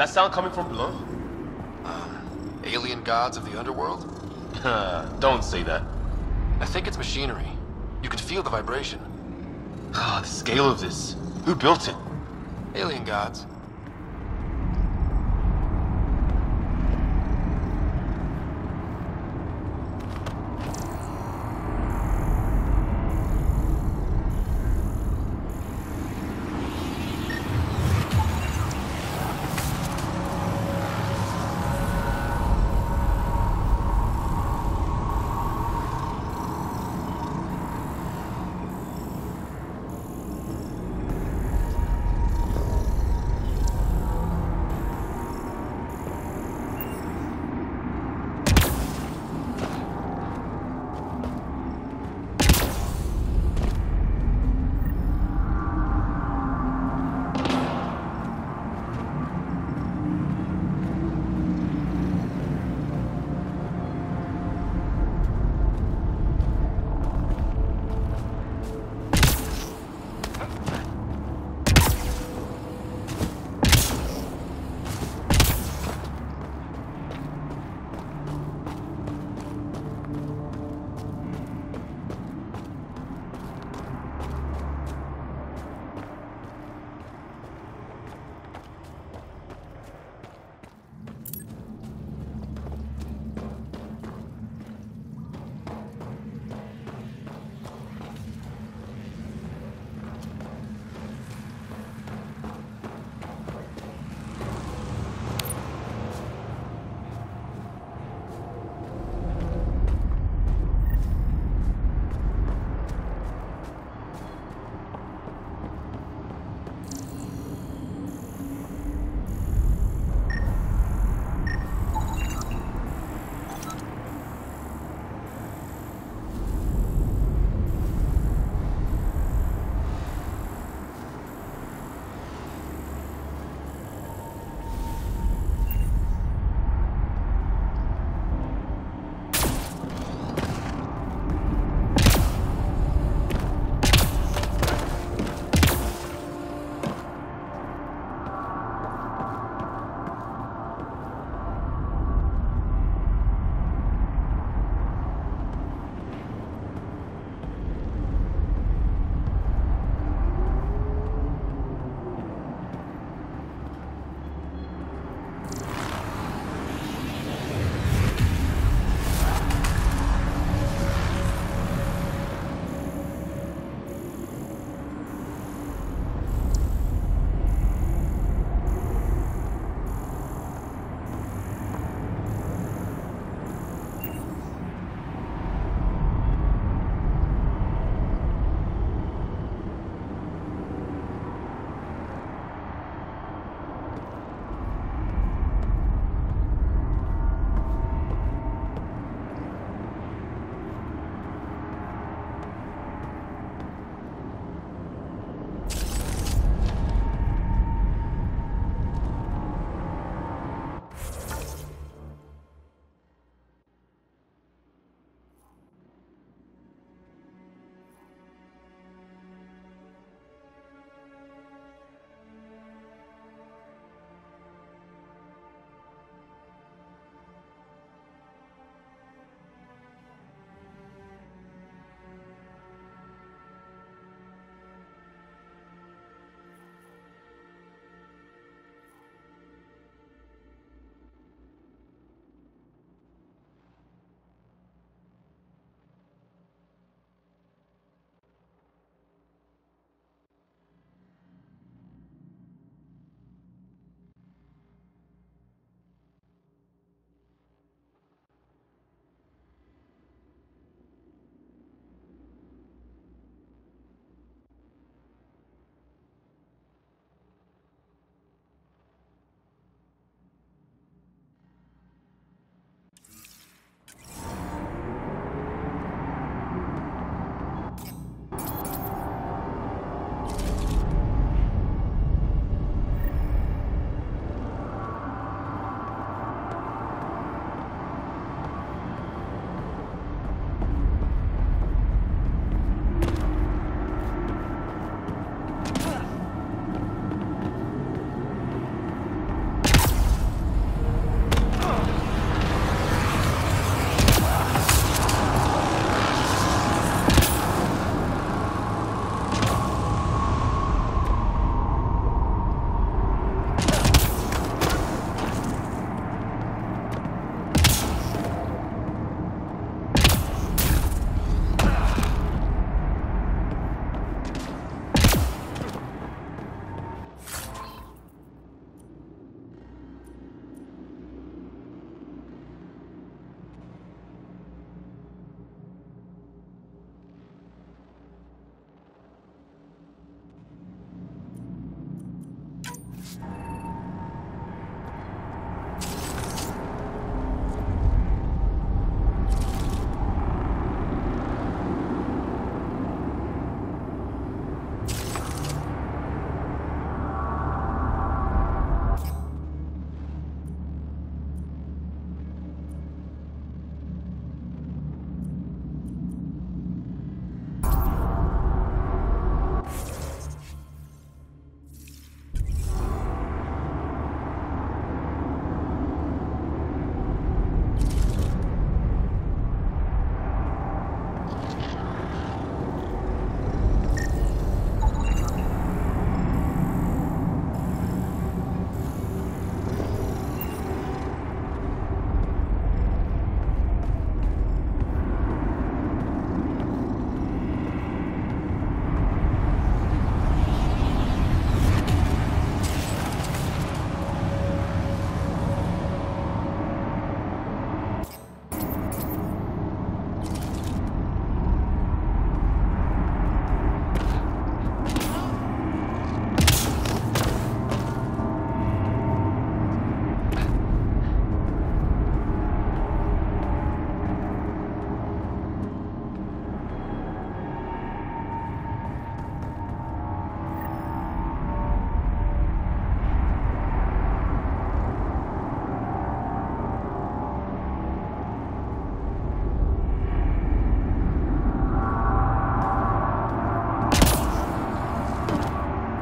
that sound coming from below? Alien gods of the underworld? Don't say that. I think it's machinery. You can feel the vibration. Ah, the scale of this. Who built it? Alien gods.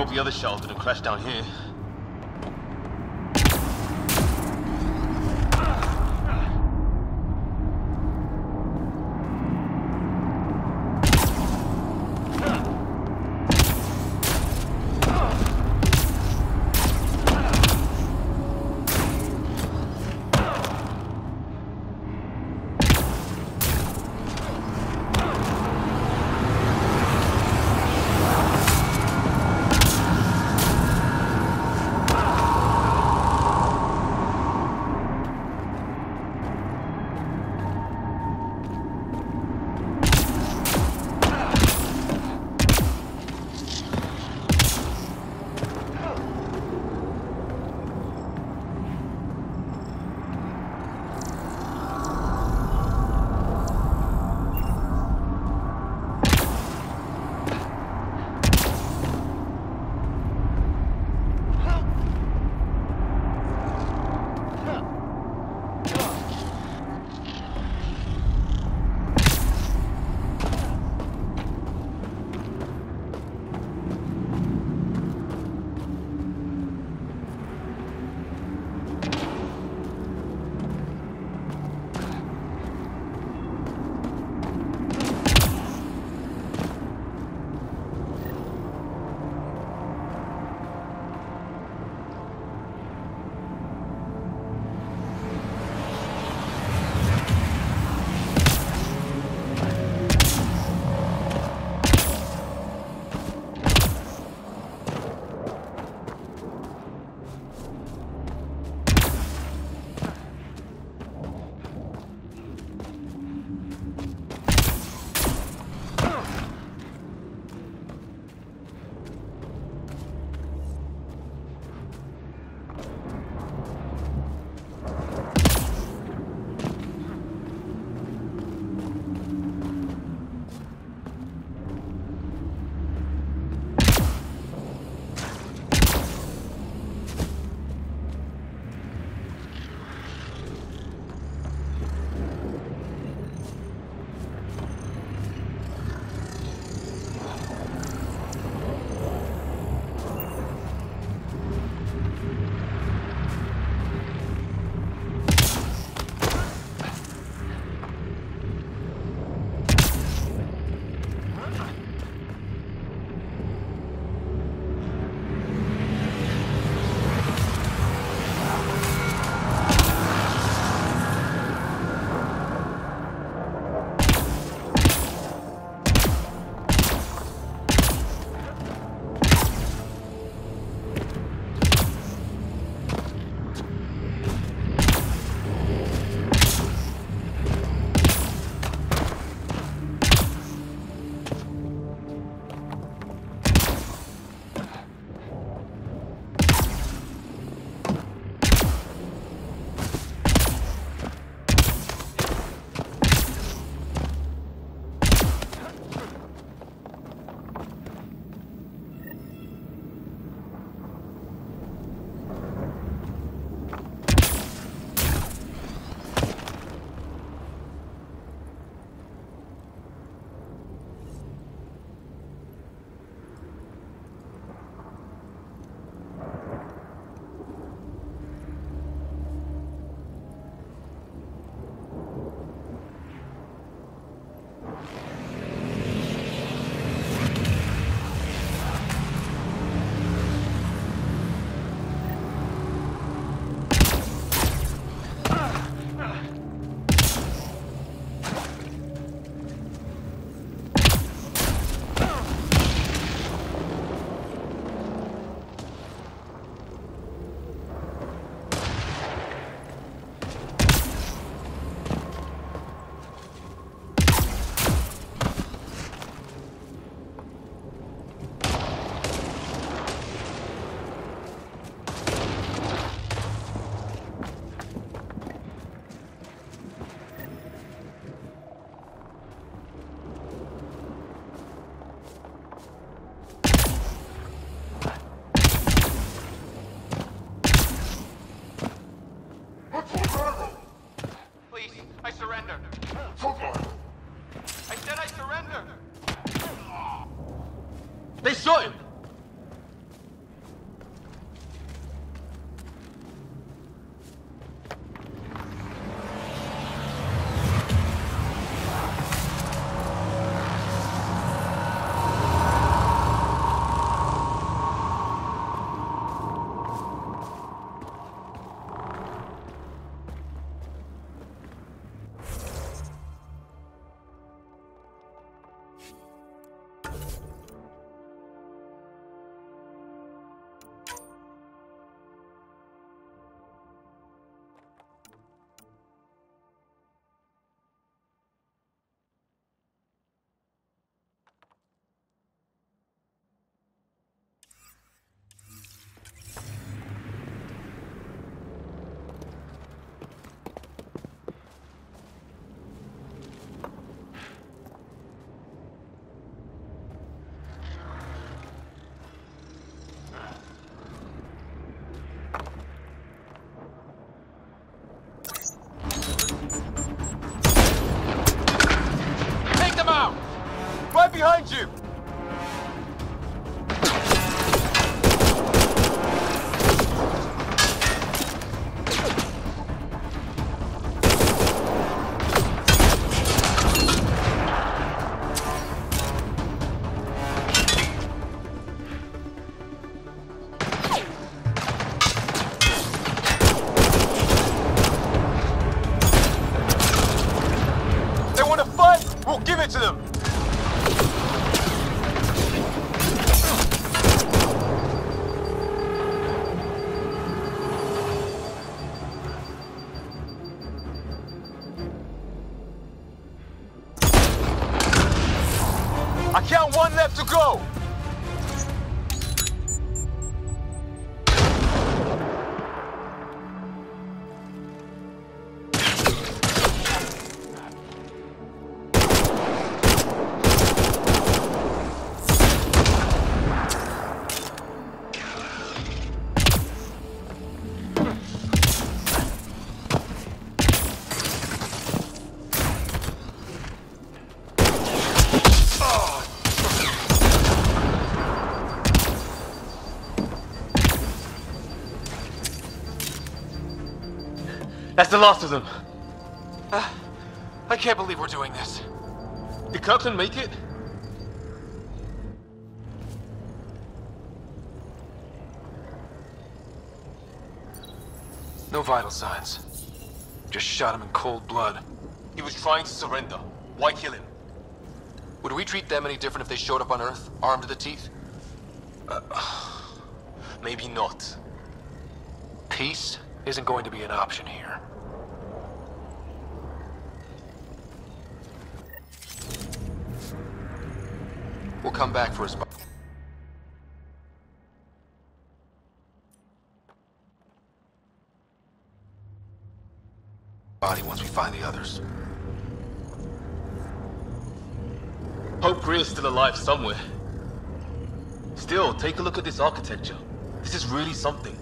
Hope the other shells didn't crash down here. Get. That's the last of them. Uh, I can't believe we're doing this. Did Kirkland make it? No vital signs. Just shot him in cold blood. He was trying to surrender. Why kill him? Would we treat them any different if they showed up on Earth, armed to the teeth? Uh, maybe not. Peace isn't going to be an option here. We'll come back for his bo- body once we find the others. Hope Greer's still alive somewhere. Still, take a look at this architecture. This is really something.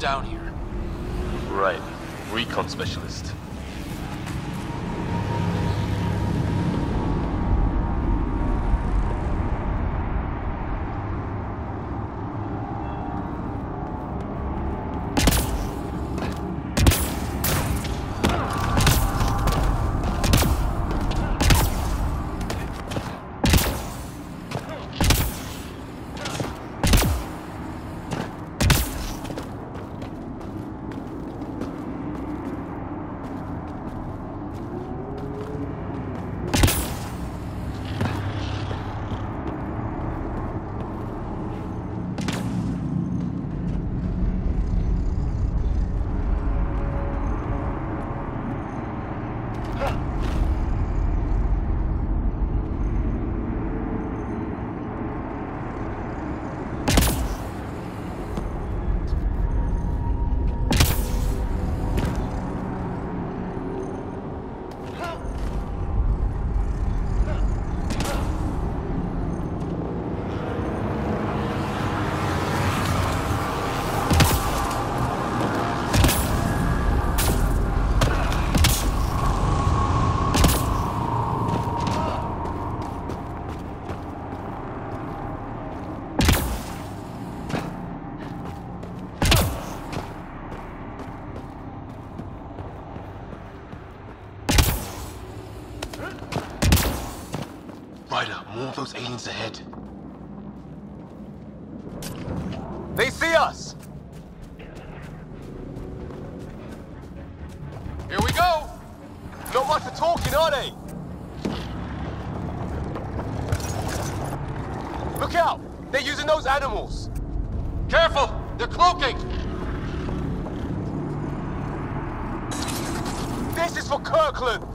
Down here. Right. Recon specialist. Those aliens ahead. They see us! Here we go! Not much for talking, are they? Look out! They're using those animals! Careful! They're cloaking! This is for Kirkland!